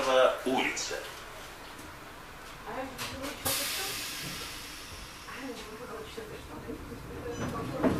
Ашетова улица. Осторожно,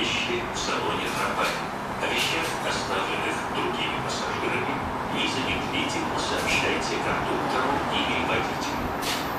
вещи в салоне трамвая. О вещах, оставленных другими пассажирами, незамедлительно сообщайте кондуктору или водителю.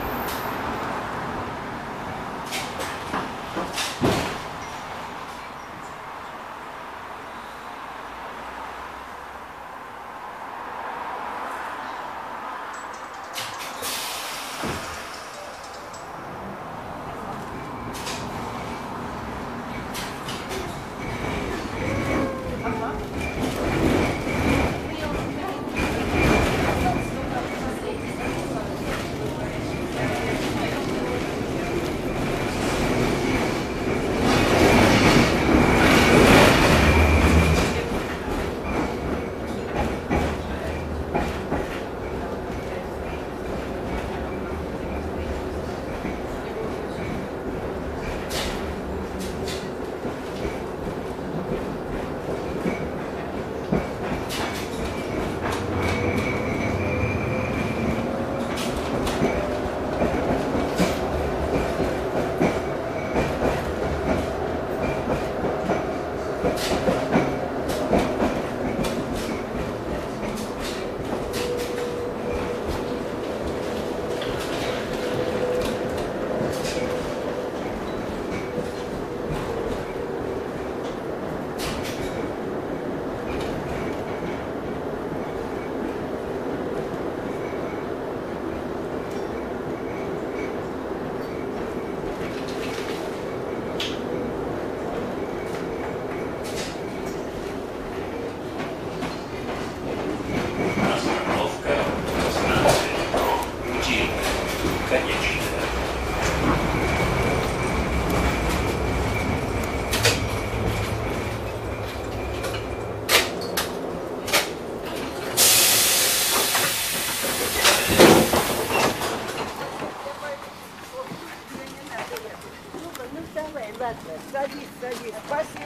Садись, садись. Спасибо тебе, давай.